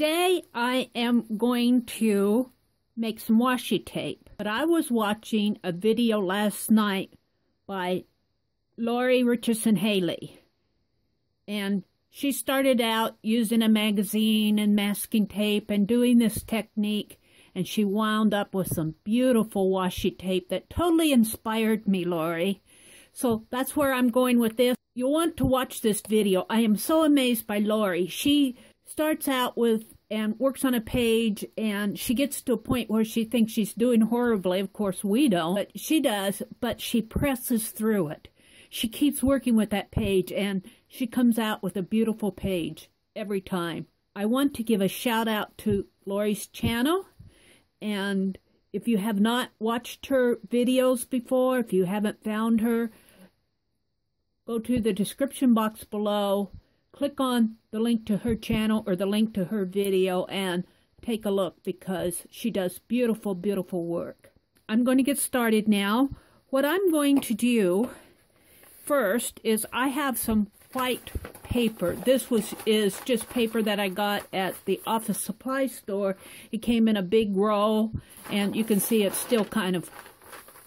Today I am going to make some washi tape. But I was watching a video last night by Laurie Richardson Haley. And she started out using a magazine and masking tape and doing this technique. And she wound up with some beautiful washi tape that totally inspired me, Laurie. So that's where I'm going with this. You'll want to watch this video. I am so amazed by Laurie. She starts out with and works on a page and she gets to a point where she thinks she's doing horribly. Of course, we don't, but she does, but she presses through it. She keeps working with that page and she comes out with a beautiful page every time. I want to give a shout out to Laurie's channel and if you have not watched her videos before, if you haven't found her, go to the description box below click on the link to her channel or the link to her video and take a look because she does beautiful, beautiful work. I'm going to get started now. What I'm going to do first is I have some white paper. This was is just paper that I got at the office supply store. It came in a big roll and you can see it's still kind of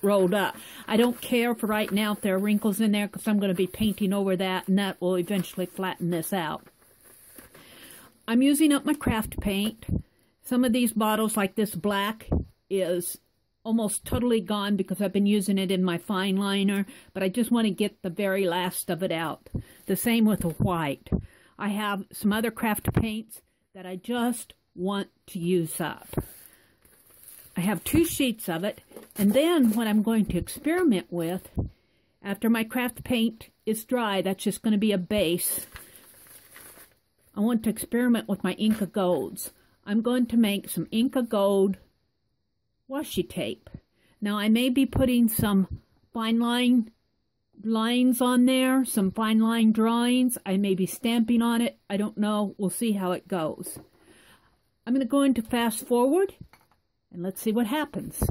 rolled up. I don't care for right now if there are wrinkles in there because I'm going to be painting over that and that will eventually flatten this out. I'm using up my craft paint. Some of these bottles like this black is almost totally gone because I've been using it in my fine liner, but I just want to get the very last of it out. The same with the white. I have some other craft paints that I just want to use up. I have two sheets of it, and then what I'm going to experiment with, after my craft paint is dry, that's just going to be a base, I want to experiment with my Inka Golds. I'm going to make some Inka Gold washi tape. Now I may be putting some fine line lines on there, some fine line drawings. I may be stamping on it. I don't know. We'll see how it goes. I'm going to go into fast forward and let's see what happens.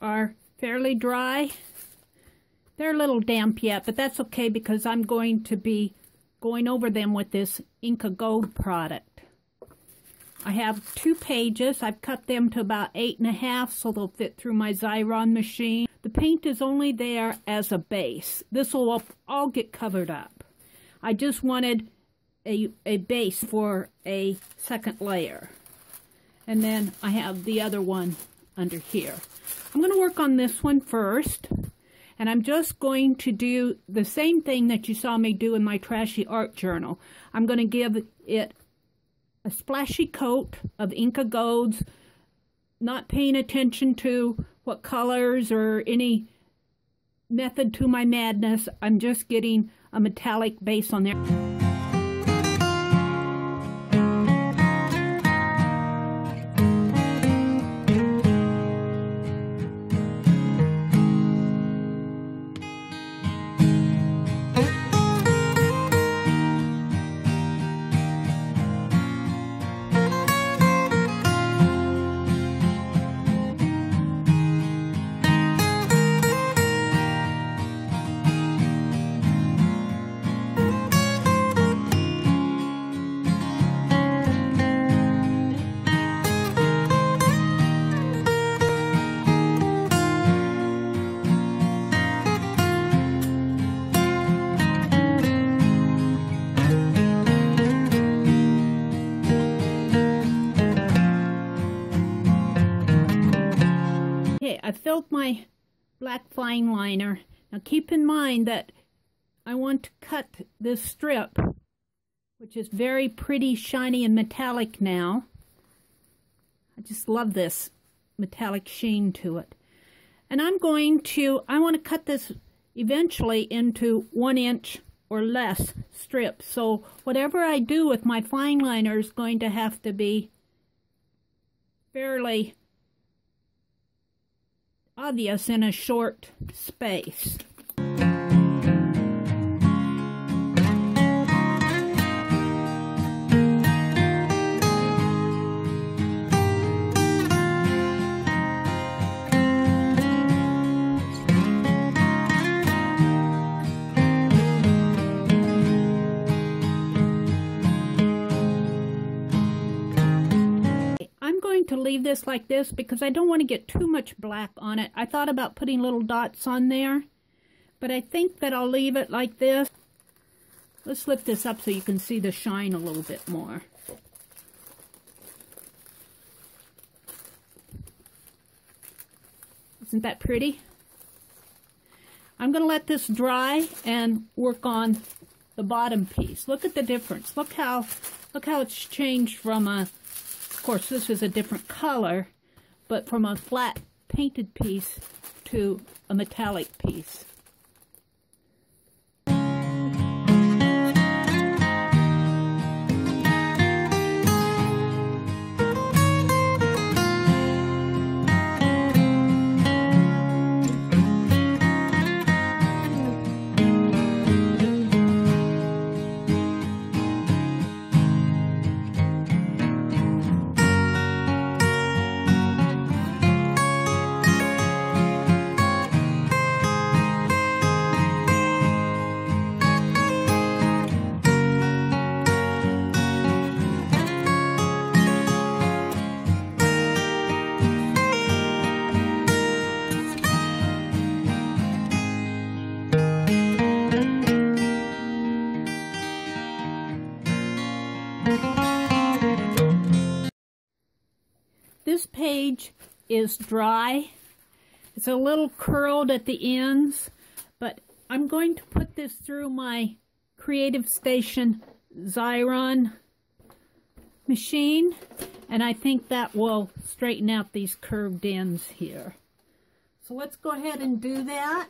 Are fairly dry. They're a little damp yet, but that's okay because I'm going to be going over them with this Inka Gold product. I have two pages. I've cut them to about eight and a half so they'll fit through my Xyron machine. The paint is only there as a base. This will all get covered up. I just wanted a, a base for a second layer. And then I have the other one under here. I'm going to work on this one first. And I'm just going to do the same thing that you saw me do in my trashy art journal. I'm going to give it a splashy coat of Inka Golds, not paying attention to what colors or any method to my madness. I'm just getting a metallic base on there. I filled my black fine liner. Now keep in mind that I want to cut this strip, which is very pretty, shiny, and metallic now. I just love this metallic sheen to it. And I'm going to, I want to cut this eventually into one inch or less strips. So whatever I do with my fine liner is going to have to be fairly obvious in a short space. Leave this like this because I don't want to get too much black on it. I thought about putting little dots on there, but I think that I'll leave it like this. Let's lift this up so you can see the shine a little bit more. Isn't that pretty? I'm going to let this dry and work on the bottom piece. Look at the difference. Look how look how it's changed from a of course, this is a different color, but from a flat painted piece to a metallic piece. Page is dry. It's a little curled at the ends, but I'm going to put this through my Creative Station Xyron machine, and I think that will straighten out these curved ends here. So let's go ahead and do that.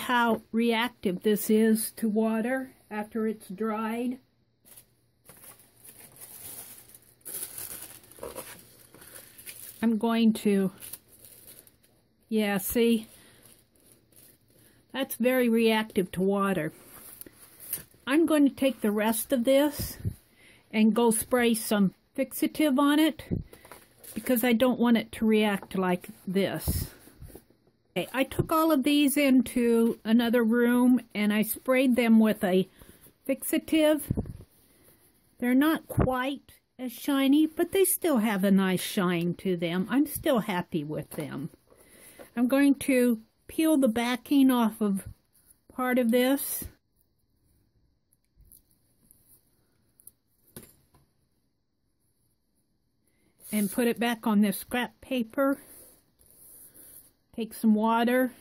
How reactive this is to water after it's dried. I'm going to, yeah, see, that's very reactive to water. I'm going to take the rest of this and go spray some fixative on it because I don't want it to react like this. Okay, I took all of these into another room and I sprayed them with a fixative. They're not quite as shiny, but they still have a nice shine to them. I'm still happy with them. I'm going to peel the backing off of part of this. And put it back on this scrap paper. Take some water.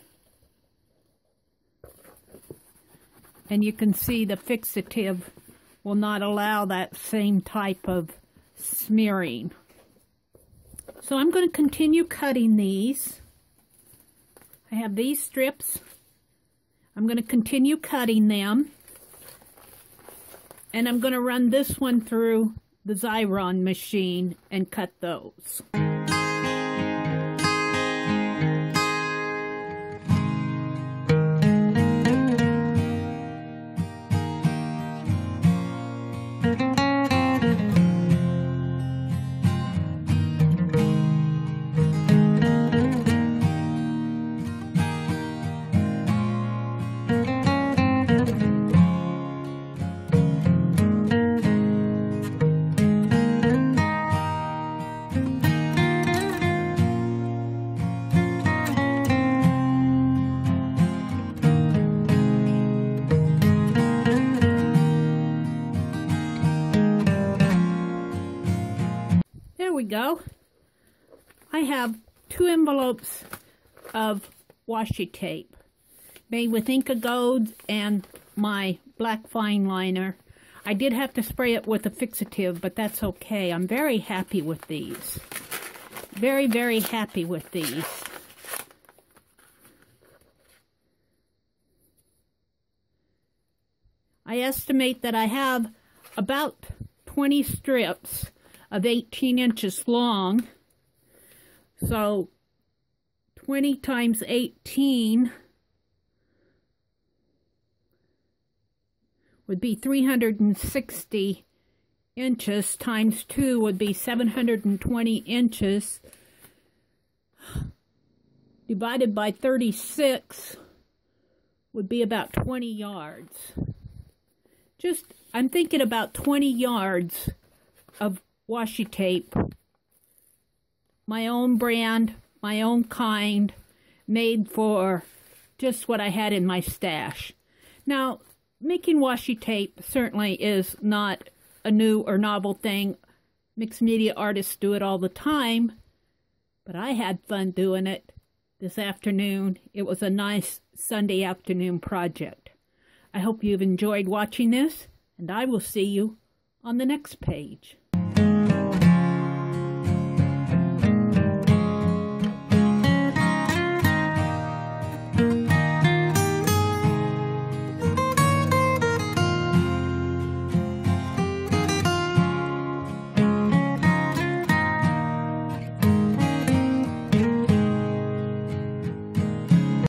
And you can see the fixative will not allow that same type of smearing. So I'm going to continue cutting these. I have these strips. I'm going to continue cutting them. And I'm going to run this one through the Xyron machine and cut those. Go. I have two envelopes of washi tape made with Inka Gold and my black fine liner. I did have to spray it with a fixative, but that's okay. I'm very happy with these. Very, very happy with these. I estimate that I have about 20 strips of 18 inches long. So 20 times 18 would be 360 inches times 2 would be 720 inches divided by 36 would be about 20 yards. Just, I'm thinking about 20 yards of washi tape. My own brand, my own kind, made for just what I had in my stash. Now, making washi tape certainly is not a new or novel thing. Mixed media artists do it all the time, but I had fun doing it this afternoon. It was a nice Sunday afternoon project. I hope you've enjoyed watching this, and I will see you on the next page.